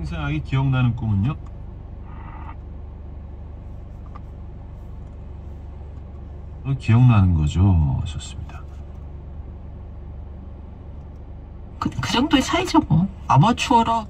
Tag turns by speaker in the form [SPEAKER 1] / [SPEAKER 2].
[SPEAKER 1] 생생하게 기억나는 꿈은요? 어, 기억나는 거죠. 좋습니다.
[SPEAKER 2] 그, 그 정도의 차이죠 뭐 아마추어라